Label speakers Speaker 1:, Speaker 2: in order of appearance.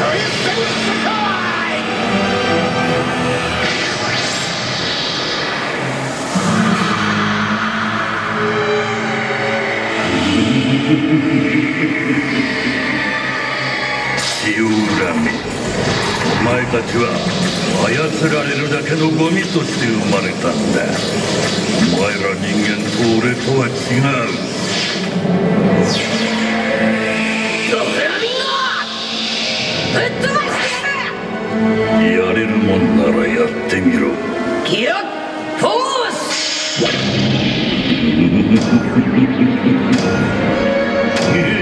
Speaker 1: 塩恨みお前たちは操られるだけのゴミとして生まれたんだ。お前ら人間と俺とは違う。
Speaker 2: ぶっ飛ばしてやる
Speaker 1: やれるもんならやってみろ。
Speaker 2: ギアフォース